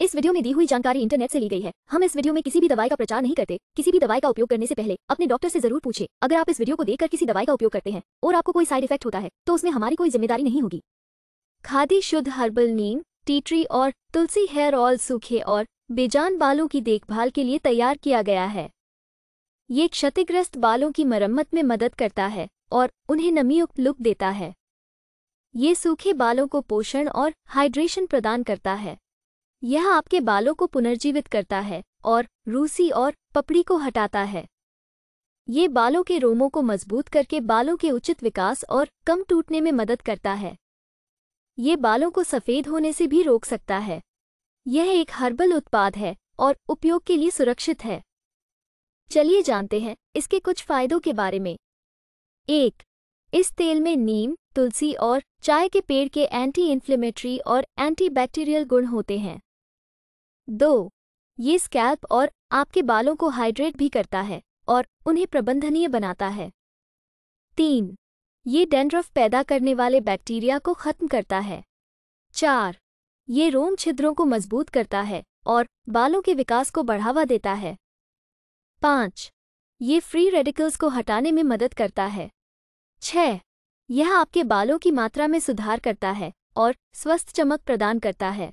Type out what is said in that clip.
इस वीडियो में दी हुई जानकारी इंटरनेट से ली गई है। हम इस वीडियो में किसी भी दवाई का प्रचार नहीं करते। किसी भी दवाई का उपयोग करने से पहले अपने डॉक्टर से ज़रूर पूछे। अगर आप इस वीडियो को देखकर किसी दवाई का उपयोग करते हैं और आपको कोई साइड इफ़ेक्ट होता है तो उसमें हमारी कोई ज़िम्मेदारी नहीं होगी। खादी, शुद्ध हर्बल नीम, टी ट्री और तुलसी हेयर ऑयल सूखे और बेजान बालों की देखभाल के लिए तैयार किया गया है। ये क्षतिग्रस्त बालों की मरम्मत में मदद करता है और उन्हें नमीयुक्त लुक देता है। ये सूखे बालों को पोषण और हाइड्रेशन प्रदान करता है। यह आपके बालों को पुनर्जीवित करता है और रूसी और पपड़ी को हटाता है। ये बालों के रोमों को मज़बूत करके बालों के उचित विकास और कम टूटने में मदद करता है। ये बालों को सफ़ेद होने से भी रोक सकता है। यह एक हर्बल उत्पाद है और उपयोग के लिए सुरक्षित है। चलिए जानते हैं इसके कुछ फायदों के बारे में। एक, इस तेल में नीम, तुलसी और चाय के पेड़ के एंटी इन्फ्लेमेटरी और एंटीबैक्टीरियल गुण होते हैं। दो, ये स्कैल्प और आपके बालों को हाइड्रेट भी करता है और उन्हें प्रबंधनीय बनाता है। तीन, ये डेंड्रफ पैदा करने वाले बैक्टीरिया को खत्म करता है। चार, ये रोम छिद्रों को मज़बूत करता है और बालों के विकास को बढ़ावा देता है। पाँच, ये फ्री रेडिकल्स को हटाने में मदद करता है। छह, यह आपके बालों की मात्रा में सुधार करता है और स्वस्थ चमक प्रदान करता है।